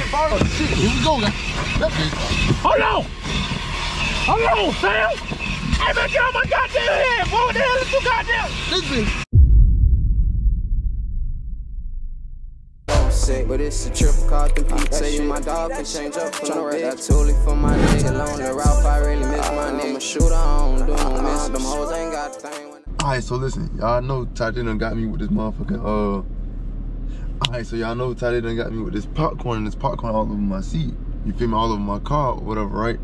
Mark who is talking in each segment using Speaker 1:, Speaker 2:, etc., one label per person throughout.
Speaker 1: here we go, guys.
Speaker 2: Hold on. Hold on, Sam. Hey, man, get on my goddamn head. What the hell is you goddamn?
Speaker 1: This
Speaker 3: but it's a trip called through Pete. Say my dog can change up for no bitch. I Toolie for my nigga, lonely Ralph, I really miss my nigga. I'm a shooter, I don't do no miss. Them hoes ain't got a thing.
Speaker 1: Alright, so listen, y'all know done got me with this motherfucking uh Alright, so y'all know Tati done got me with this popcorn and this popcorn all over my seat. You feel me? All over my car whatever, right?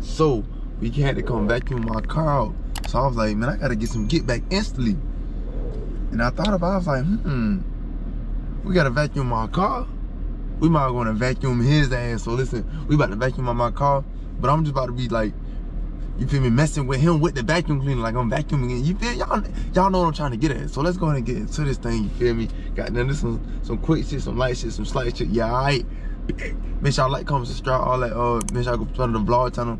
Speaker 1: So we had to come vacuum my car out. So I was like, man, I gotta get some get back instantly. And I thought about it, I was like, hmm, we gotta vacuum my car. We might want to vacuum his ass. So listen, we about to vacuum out my car, but I'm just about to be like, you feel me, messing with him with the vacuum cleaner, like I'm vacuuming it. You feel y'all y'all know what I'm trying to get at. So let's go ahead and get into this thing, you feel me? Got now this some some quick shit, some light shit, some slight shit. Yeah, alright. Make sure y'all like, comment, subscribe, all that. Uh, make sure y'all go to the vlog channel,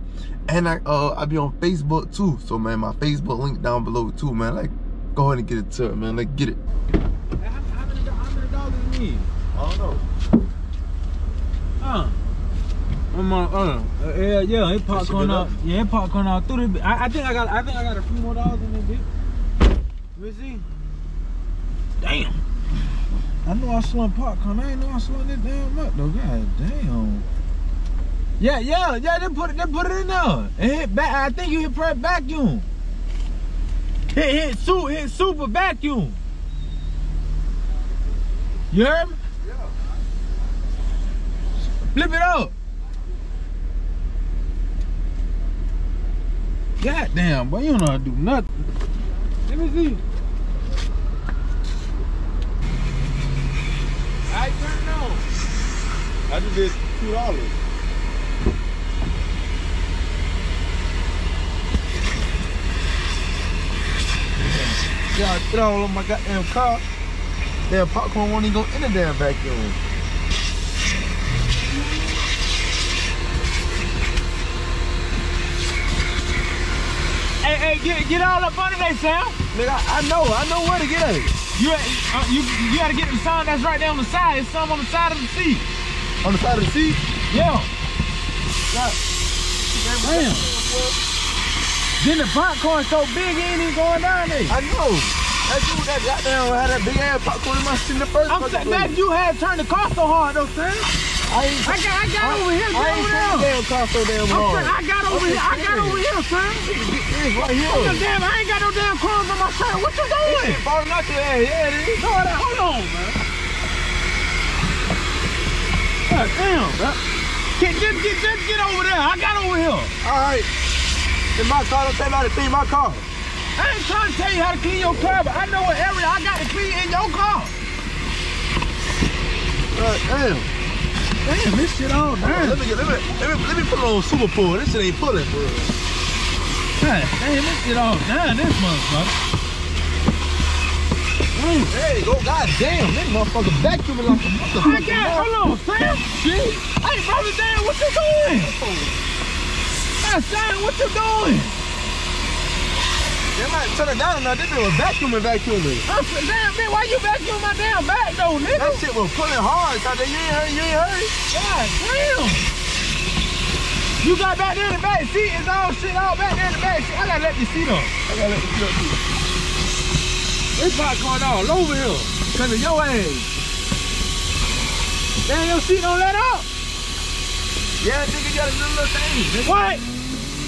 Speaker 1: and I uh I be on Facebook too. So man, my Facebook link down below too, man. Like, go ahead and get it to it, man. Like, get it.
Speaker 2: How, many, how many dollars you need?
Speaker 1: I don't know.
Speaker 2: Uh. I'm on, uh, uh, yeah, yeah, it popcorn out. Yeah, it popcorn out through the. I, I think I got, I think I got a few more dollars in this bitch. Let me see. Damn. I know I slung popcorn. I ain't know I slung it damn much though. God damn. Yeah, yeah, yeah. They put it, they put it in there. And hit back. I think you hit press vacuum. Hit, hit, su hit super vacuum. You heard me?
Speaker 1: Yeah.
Speaker 2: Flip it up. God damn, boy, you don't know how to do nothing. Let me see. I turn it on.
Speaker 1: I just did two dollars. Yeah, I threw all on my goddamn car. Damn popcorn won't even go in the damn vacuum.
Speaker 2: Hey, get, get all up under that sound.
Speaker 1: Nigga, I, I know, I know where to get at.
Speaker 2: You, uh, you, you gotta get the sign that's right there on the side. It's some on the side of the seat.
Speaker 1: On the side of the seat.
Speaker 2: Yeah.
Speaker 1: God.
Speaker 2: Damn. Then the popcorn so big, it ain't even going down there.
Speaker 1: I know. That you that goddamn had that big ass popcorn in my shit in the first
Speaker 2: I'm saying that you had turned the car so hard though, son.
Speaker 1: I
Speaker 2: I got, I got over here,
Speaker 1: I ain't
Speaker 2: over
Speaker 1: the
Speaker 2: there.
Speaker 1: damn car so damn hard.
Speaker 2: I got over here, I got over here, son.
Speaker 1: This right
Speaker 2: Oh,
Speaker 1: here.
Speaker 2: damn, I ain't got no damn crumbs on my shirt. What you doing?
Speaker 1: Shit falling out your ass. Yeah, it is.
Speaker 2: No, that, hold on, man. God damn. Get, just, get, just get over there. I got over here.
Speaker 1: All right. In my car, don't tell me how to clean my car.
Speaker 2: I ain't trying to tell you how to clean your car, but I know what area I got to clean in your car.
Speaker 1: God damn.
Speaker 2: Damn, this shit all
Speaker 1: Let me, let, me, let, me, let me put it on super pull. This shit ain't pulling bro.
Speaker 2: God damn, this shit all down, this motherfucker. Mm.
Speaker 1: There you go. God damn. This motherfucker vacuuming like a motherfucker.
Speaker 2: got, hold on, Sam.
Speaker 1: Shit.
Speaker 2: Hey, brother Dan, what you doing? Hey, Sam, what you doing?
Speaker 1: Turn it down enough. This bitch was vacuuming, vacuuming.
Speaker 2: I damn, man, why you vacuuming my damn back though, nigga?
Speaker 1: That shit was pulling hard. So you ain't heard, you ain't heard.
Speaker 2: God damn. You got back there in the back seat, it's all shit all back there in the back seat. I gotta let your seat up.
Speaker 1: I gotta let you know too.
Speaker 2: This popcorn all over here. Cause of your ass. Damn, your seat don't let up.
Speaker 1: Yeah, nigga, you gotta do a little thing. nigga.
Speaker 2: What?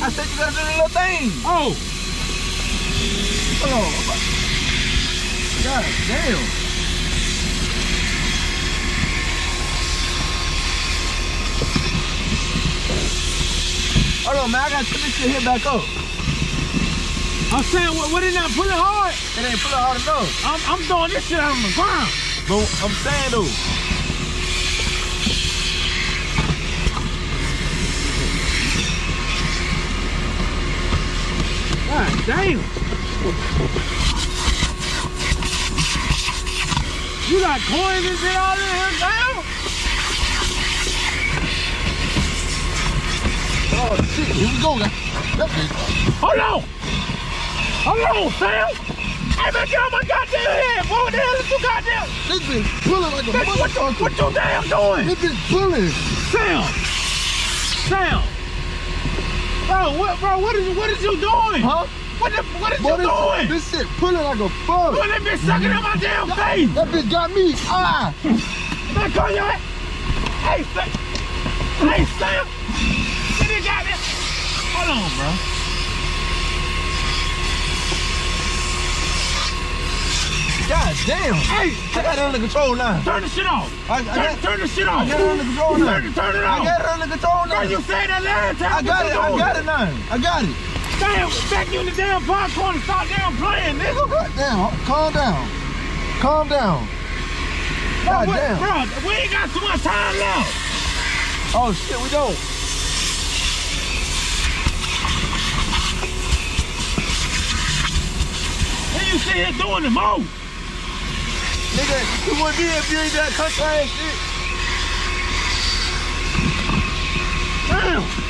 Speaker 1: I said you gotta do a little thing.
Speaker 2: Oh,
Speaker 1: Hold on. God damn. Hold on, man. I gotta put this shit here back up.
Speaker 2: I'm saying, what, what is that it hard?
Speaker 1: It ain't pulling hard enough.
Speaker 2: I'm, I'm throwing this shit out on the ground.
Speaker 1: But I'm saying though.
Speaker 2: God damn. You got coins and shit all in here now?
Speaker 1: Oh shit, here we go, guys.
Speaker 2: Hold on. Hold on, Sam. Hey, man, get on my goddamn head. What the hell is you goddamn?
Speaker 1: This bitch pulling like a
Speaker 2: Bitch, what, you, what you damn doing?
Speaker 1: This bitch pulling.
Speaker 2: Sam! Sam! Bro, what, bro, what is, what is you doing?
Speaker 1: Huh?
Speaker 2: What the, what is
Speaker 1: Boy,
Speaker 2: you doing?
Speaker 1: this, shit pulling like a fuck.
Speaker 2: Boy, that bitch sucking in my damn face.
Speaker 1: That bitch got me. Ah.
Speaker 2: Man, call your ass. Hey, Sam. Hey, Sam. Get it, got it. Hold on, bro.
Speaker 1: God damn.
Speaker 2: Hey,
Speaker 1: I got it under control now.
Speaker 2: turn the shit off.
Speaker 1: I, I
Speaker 2: Turn,
Speaker 1: got,
Speaker 2: turn the shit off.
Speaker 1: I got it under control now.
Speaker 2: Turn, turn it off.
Speaker 1: I got it under control now.
Speaker 2: Bro, you said that last time.
Speaker 1: I got it. I got it now. I got it.
Speaker 2: Damn, back you in the damn popcorn and start damn playing, nigga.
Speaker 1: Damn. Calm down. Calm down.
Speaker 2: Bro,
Speaker 1: God
Speaker 2: what-
Speaker 1: damn.
Speaker 2: bro, we ain't got too much time left.
Speaker 1: Oh shit, we don't.
Speaker 2: Then you sit here doing the most.
Speaker 1: Nigga, you wouldn't be if you ain't that country ass shit.
Speaker 2: Damn.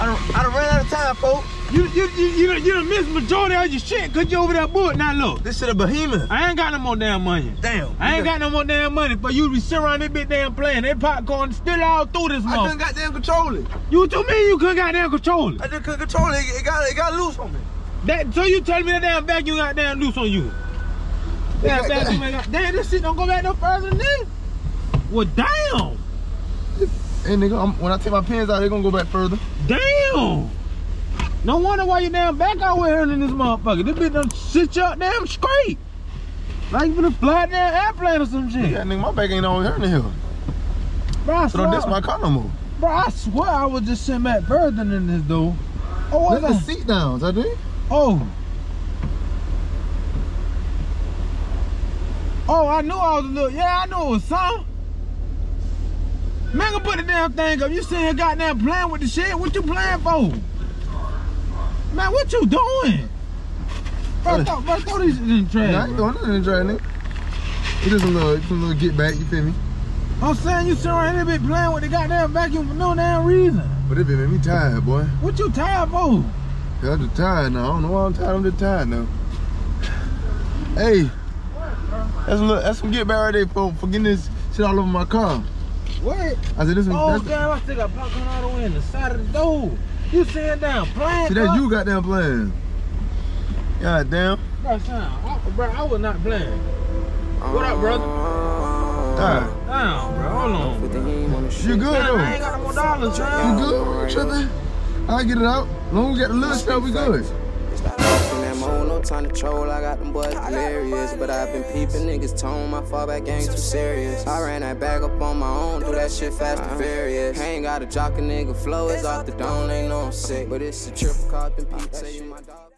Speaker 1: I done, I done ran out of time, folks.
Speaker 2: You you you you you done missed majority of your shit cause you over there bored. Now look,
Speaker 1: This shit a behemoth.
Speaker 2: I ain't got no more damn money.
Speaker 1: Damn.
Speaker 2: I ain't got no more damn money for you to be sitting around this bitch damn playing. That popcorn still all through this
Speaker 1: I
Speaker 2: month.
Speaker 1: couldn't goddamn control it.
Speaker 2: You told me you couldn't goddamn control it.
Speaker 1: I just couldn't control it. It got, it got loose on me.
Speaker 2: That, so you telling me that damn vacuum got damn loose on you? Damn vacuum got, damn this shit don't go back no further than this. Well damn,
Speaker 1: Hey nigga, I'm, when I take my pins out, they gonna go back further.
Speaker 2: damn. No wonder why you damn back out with her in this motherfucker. This bitch done sit you up damn straight. Like you finna fly damn airplane or some shit.
Speaker 1: Yeah, nigga, my back ain't always hurting the hill.
Speaker 2: Bro, I
Speaker 1: So
Speaker 2: swear,
Speaker 1: diss my car no more.
Speaker 2: bro, I swear I was just sitting back further than this though. Oh,
Speaker 1: Let the seat downs, I did.
Speaker 2: Oh. Oh, I knew I was a little, yeah, I knew it was some. Man, go put the damn thing up. You sitting here goddamn playing with the shit. What you playing for? Man, what you doing? Bro, throw, bro, throw these in the trash.
Speaker 1: Nah, I ain't
Speaker 2: bro.
Speaker 1: doing nothing in the dry, nigga. It's just a little, it's a little get back, you feel me?
Speaker 2: I'm saying you sitting around here bit playing with the goddamn vacuum for no damn reason.
Speaker 1: But it been made me tired, boy.
Speaker 2: What you tired for?
Speaker 1: I'm just tired now. I don't know why I'm tired. I'm just tired now. Hey, that's a little, that's some get back right there for, for getting this shit all over my car.
Speaker 2: What?
Speaker 1: I said, this one,
Speaker 2: Oh, damn, I still got popcorn all the way in the side of the door. You sitting down playing,
Speaker 1: see, that's you got goddamn playing. God damn.
Speaker 2: Bro, son, I, bro, I was not playing. What up, brother?
Speaker 1: Alright.
Speaker 2: Damn, bro, hold on. Bro.
Speaker 1: You good
Speaker 2: Damn, I ain't
Speaker 1: though?
Speaker 2: got no more dollars,
Speaker 1: You good? Tripping? I get it out. Long as we got the little stuff, we good.
Speaker 3: That no time to troll. I got them boys delirious. But I've been peeping niggas tone. My fallback ain't too serious. I ran that bag up on my own, do that shit fast and furious. Ain't got a jock a nigga flow, it's off the dome. ain't no I'm sick. But it's a triple them peeps. Say you my dog.